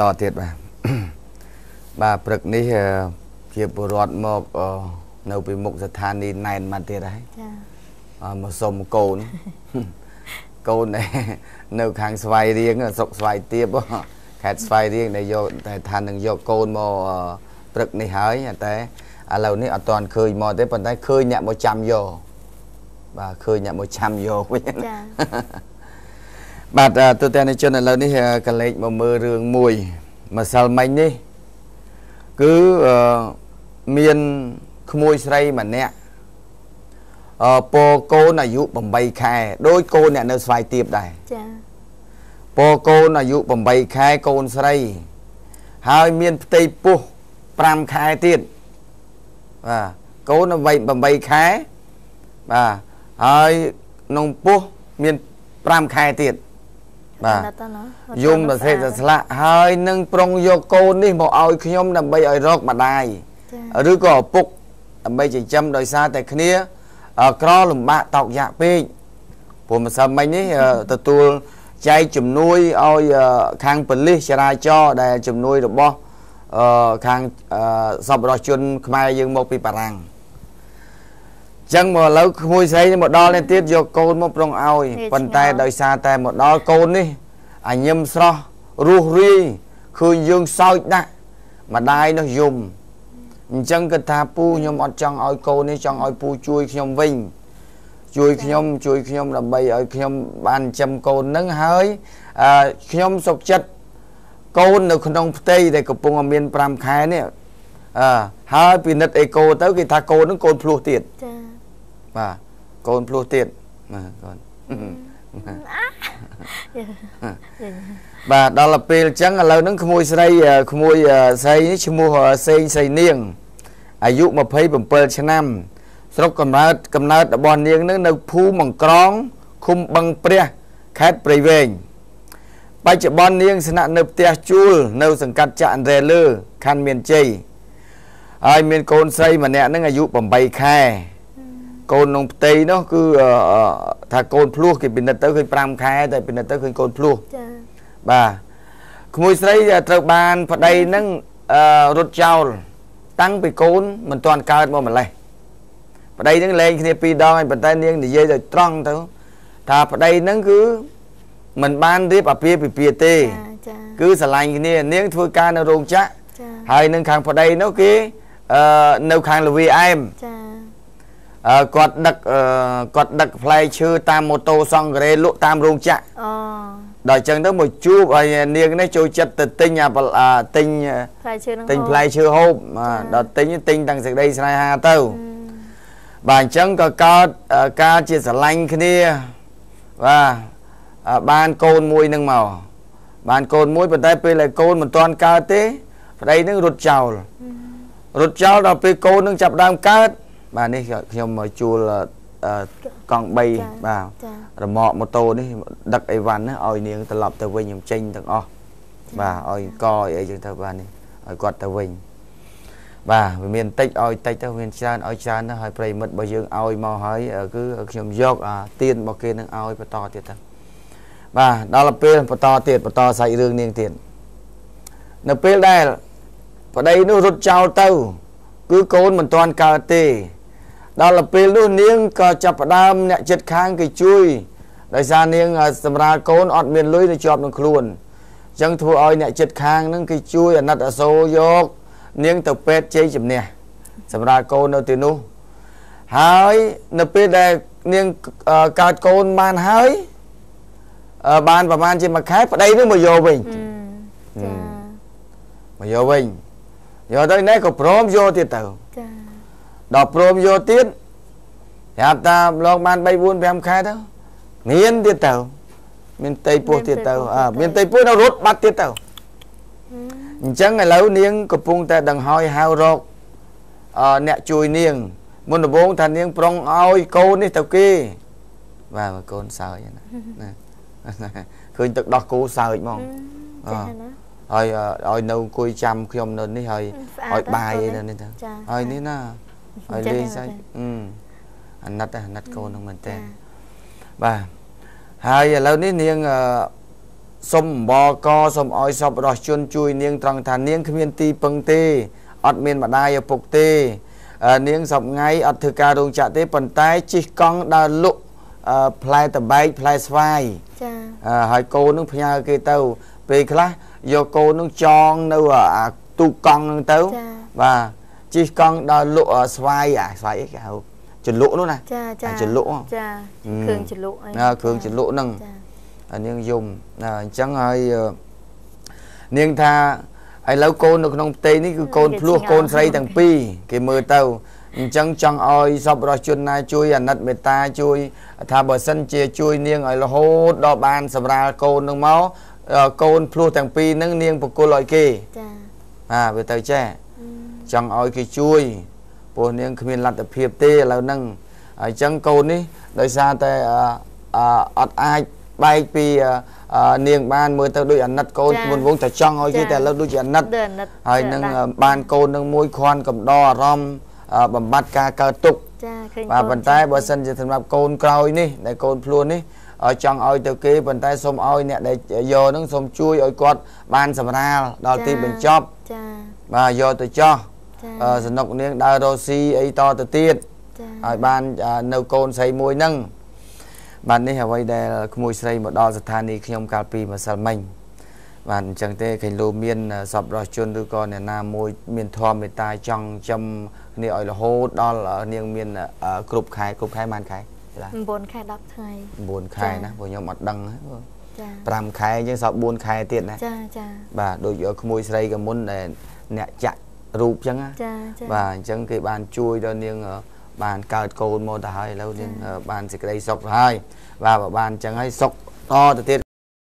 តទៀតបាទបាទព្រឹកនេះជាពលរដ្ឋមកនៅពីមុខស្ថានីយ៍ណែនមកទៀតហើយចាមកសុំកូនកូននៅខាងស្វាយរៀងស្រុកស្វាយទៀបខេត្តស្វាយរៀងដែលយកតែថានឹងយកកូនមកព្រឹកនេះហើយតែឥឡូវនេះអត់ទាន់ឃើញមកទេប៉ុន្តែឃើញអ្នកមកចាំយកបាទឃើញអ្នកមកចាំយកវិញចា បាទទូទាំងជនឥឡូវនេះកលេចមកមើលរឿងមួយម្សិលមិញនេះគឺមានក្មួយស្រីម្នាក់អឺពកូនអាយុ8ខែដូចកូនអ្នកនៅស្វាយទៀបដែរចាពកូនអាយុ8ខែកូនស្រី ហើយមានផ្ទៃពោះ5ខែទៀតបាទកូន8ខែបាទហើយក្នុងពោះមាន5ខែទៀត បាទយំប្រសិទ្ធស្លាក់ហើយនឹងប្រុងយកកូននេះមកឲ្យខ្ញុំដើម្បីឲ្យរកម្ដាយឬក៏ឪពុកដើម្បីចិញ្ចឹមដោយសារតែគ្នាក្រលំបាកតោកយ៉ាក់ពេកព្រោះម្សិលមិញនេះទទួលចែកជំនួយឲ្យខាងប៉ូលីសចរាចរណ៍ដែលជំនួយរបស់ខាងសពរដ្ឋជនខ្មែរយើងមកពីបារាំង ចឹងមកឥឡូវក្មួយស្រីនេះមកដល់នេះទៀតយកកូនមកប្រុងឲ្យប៉ុន្តែដោយសារតែមកដល់កូននេះអញញឹមស្រស់រស់រាយឃើញយើងសោចដាក់ម្ដាយនោះយំអញ្ចឹងគាត់ថាពូខ្ញុំអត់ចង់ឲ្យកូននេះចង់ឲ្យពូជួយខ្ញុំវិញជួយខ្ញុំជួយខ្ញុំដើម្បីឲ្យខ្ញុំបានចិញ្ចឹមកូននឹងហើយខ្ញុំសុខចិត្តកូននៅក្នុងផ្ទៃដែលកំពុងមាន5ខែនេះអើហើយពិនិត្យអេកូទៅគេថាកូននឹងកូនភ្លោះទៀតចា បាទកូនភ្លោះទៀតបាទកូនបាទដល់ពេលអញ្ចឹងឥឡូវហ្នឹងក្មួយស្រីក្មួយស្រីនេះឈ្មោះសេងសីនាងអាយុ27ឆ្នាំ ស្រុកកំណើតកំណើតរបស់នាងនឹងនៅភូមិអង្ក្រងឃុំបឹងព្រះខេត្តព្រៃវែងបច្ចុប្បន្ននាងស្នាក់នៅផ្ទះជួលនៅសង្កាត់ចាក់អន្រែលើខណ្ឌមានជ័យហើយមានកូនស្រីម្នាក់នឹងអាយុ8ខែ កូនក្នុងផ្ទៃនោះគឺថាកូនភ្លោះគេពិនិត្យទៅឃើញ5ខែតែពិនិត្យទៅឃើញកូនភ្លោះចា៎បាទក្មួយស្រីត្រូវបានប្តីនឹងរត់ចោលតាំងពីកូនមិនទាន់កើតមកម្លេះប្តីនឹងលែងគ្នាពីរដងហើយប៉ុន្តែនាងនិយាយទៅត្រង់ទៅ ថាប្តីនឹងគឺមិនបានរៀបអាពាហ៍ពិពាហ៍ទេគឺស្រឡាញ់គ្នានាងធ្វើការនៅរោងចក្រហើយនឹងខាងប្តីនោះគេនៅខាងលវីអែមចា គាត់ដឹកគាត់ដឹកផ្លែឈើតាមម៉ូតូសង្ការេលក់តាមរោងចក្រអូដល់អញ្ចឹងទៅមកជួបហើយនាងនេះចូលចិត្តទៅទិញអាទិញផ្លែឈើនឹងទិញផ្លែឈើហូបដល់ទិញទិញទាំងសេចក្តីស្នេហាទៅបាទអញ្ចឹងក៏កើតការជាស្រឡាញ់គ្នាបាទបានកូនមួយនឹងមកបានកូនមួយប៉ុន្តែពេលដែលកូនមិនទាន់កើតទេប្តីនឹងរត់ចោលរត់ចោលដល់ពេលកូននឹងចាប់ដើមកើត បាទនេះខ្ញុំមកជួលកង់3បាទរមាក់ម៉ូតូនេះដឹកអីវ៉ាន់ណាឲ្យនាងត្រឡប់ទៅវិញខ្ញុំចេញទាំងអស់បាទឲ្យកអីចឹងទៅបាទនេះឲ្យគាត់ទៅវិញបាទវាមានតិចឲ្យតិចទៅមានច្រើនឲ្យច្រើនទៅហើយប្រិមិត្តរបស់យើងឲ្យមកហើយគឺខ្ញុំយកអាទៀនរបស់គេនឹងឲ្យបន្តទៀតទៅបាទដល់ពេលបន្តទៀតបន្តសាច់រឿងនាងទៀតនៅពេលដែលប្តីនោះរត់ចោលទៅ គឺកូនមិនទាន់កើតទេ ដល់ពេលនោះនាងក៏ចាប់ផ្ដើមអ្នកចិត្តខាងគេជួយដោយសារនាងសម្រាប់កូនអត់មានលុយទៅជាប់នឹងខ្លួនអញ្ចឹងធ្វើឲ្យអ្នកចិត្តខាងហ្នឹងគេជួយអាណិតអាសូរយកនាងទៅពេទ្យជ័យជំនះសម្រាប់កូននៅទីនោះហើយនៅពេលដែលនាងកើតកូនបានហើយបានប្រហែលជាមួយខែប្តីនឹងមកយកវិញចាមកយកវិញយកទៅនេះក៏ព្រមយកទៀតទៅចា ដល់ព្រមយកទៀតប្រាប់តាម្លងបាន3 4 5ខែទៅមានទៀតទៅមានតីពោះទៀតទៅអើមានតីពោះនៅរត់បាត់ទៀតទៅអញ្ចឹងឥឡូវនាងកំពុងតែដង្ហើយហៅរកអឺអ្នកជួយនាង មុនដំបូងថានាង ប្រុងឲ្យកូននេះទៅគេបាទកូនសើចណាឃើញទឹកដោះគោសើចហ្មងហើយឲ្យនៅអង្គុយចាំខ្ញុំនៅនេះហើយឲ្យបាយអីនៅនេះទៅហើយនេះណា ឲ្យលេងសាច់អឺអាណិតអាណិតកូននឹងមែនតើបាទហើយឥឡូវនេះនាងសុំអំបរកសុំឲ្យសពរស់ជនជួយនាងត្រង់ថានាងគ្មានទីពឹងទេអត់មានម្ដាយឪពុកទេអឺនាងសពថ្ងៃអត់ធ្វើការរោងចក្រទេប៉ុន្តែជិះកង់ដើរលក់អឺផ្លែតបែកផ្លែស្វាយចាអឺហើយកូននឹងផ្ញើគេទៅ ពេលខ្លះយកកូននឹងចងនៅអាទូកង់នឹងទៅចាបាទ ជិះកង់ដើរលក់ស្វាយអាស្វាយអីគេហៅចលក់នោះណាចាចាអាចលក់ហ៎ចាអឺគ្រឿងចលក់អីណាគ្រឿងចលក់ហ្នឹងចាអានាងយំណាអញ្ចឹងហើយអឺនាងថាឥឡូវកូននៅក្នុងផ្ទៃនេះគឺកូនភ្លោះកូនស្រីទាំងពីរគេមើលទៅអញ្ចឹងចង់ឲ្យសពរស់ជនណាជួយអាណិតមេត្តាជួយថាបើសិនជាជួយនាងឲ្យរហូតដល់បានសម្រាលកូននឹងមកអឺកូនភ្លោះទាំងពីរហ្នឹងនាងបកគលឲ្យគេចាបាទវាទៅចេះអឺ ចង់ឲ្យគេជួយព្រោះនាងគ្មានលទ្ធភាពទេឥឡូវហ្នឹងហើយអញ្ចឹងកូននេះដោយសារតែអឺអឺអត់អាចបែកពីអឺអឺនាងបានមើលទៅដូចអាណិតកូនមុនវងតែចង់ឲ្យគេតែឥឡូវដូចជាអាណិតដើរអាណិតហើយនឹងអឺបានកូននឹងមួយខន់កំដរអារម្មណ៍អឺបំបត្តិការកើតទុក្ខចាឃើញបាទកូនប៉ុន្តែបើសិនជាសម្រាប់កូនក្រោយនេះដែលកូនភ្លោះនេះឲ្យចង់ឲ្យទៅគេប៉ុន្តែសូមឲ្យអ្នកដែលយកនឹងសូមជួយឲ្យគាត់បានសម្រាលដល់ទីបញ្ចប់ចាបាទយកទៅចោះចាអឺ សនុកនាងដើររស់ស៊ីអីតទៅទៀតចាឲ្យបានអឺនៅកូនស្រីមួយហ្នឹងបាទនេះអ្វីដែលក្មួយស្រីមកដល់ស្ថានីយ៍ខ្ញុំកាលពីម្សិលមិញបាទអញ្ចឹងទេឃើញលោកមានសពរស់ជនឬក៏អ្នកណាមួយមានធម៌មេត្តាចង់ចំគ្នាឲ្យរហូតដល់នាងមានអឺគ្រប់ខែគ្រប់ខែបានខែទេឡា9ខែ10ថ្ងៃ9ខែណាព្រោះខ្ញុំអត់ដឹងហ្នឹងចា5ខែអញ្ចឹងសល់4ខែទៀតណាចាចាបាទដូចក្មួយស្រីកមុនដែលអ្នកចាក់ រូបអញ្ចឹងណាចាចាបាទអញ្ចឹងគេបានជួយដល់នាងអឺបានកើតកូនមកទៅហើយឥឡូវនាងអឺបានសេចក្តីសុខទៅហើយបាទបើបានអញ្ចឹងហើយសុខតទៅទៀត